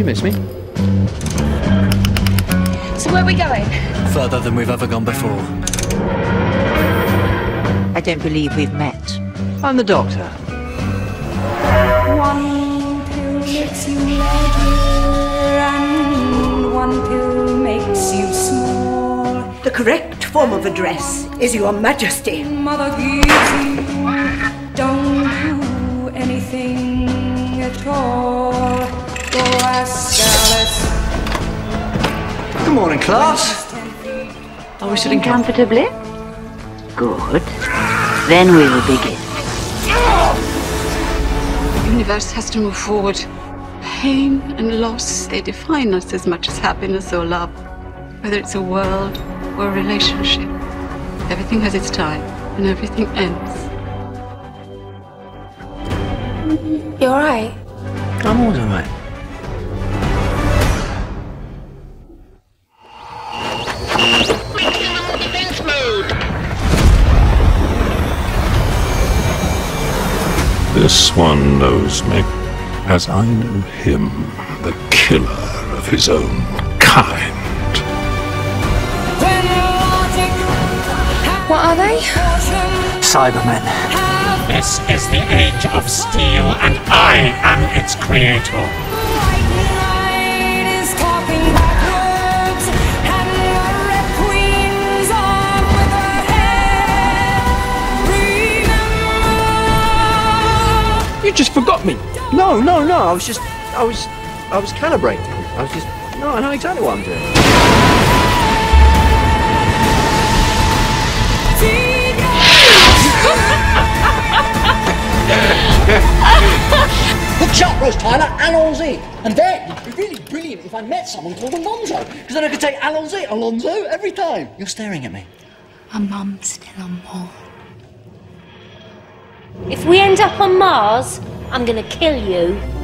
you miss me? So where are we going? Further than we've ever gone before. I don't believe we've met. I'm the doctor. One pill makes you larger, and one pill makes you small. The correct form of address is Your Majesty. Mother gives you, don't do anything at all. Go ask Alice. Good morning, class. Are we sitting Comfortably? Good. Then we will begin. The universe has to move forward. Pain and loss, they define us as much as happiness or love. Whether it's a world or a relationship, everything has its time and everything ends. You are alright? I'm always alright. This one knows me, as I know him, the killer of his own kind. What are they? Cybermen. This is the age of steel, and I am its creator. Just forgot me. No, no, no. I was just, I was, I was calibrating. I was just, no, I know exactly what I'm doing. Hook shot, Rose Tyler, Allons-y. And then it'd be really brilliant if I met someone called Alonzo, because then I could say Allons-y, Alonzo, every time. You're staring at me. My mum's still on board. If we end up on Mars, I'm gonna kill you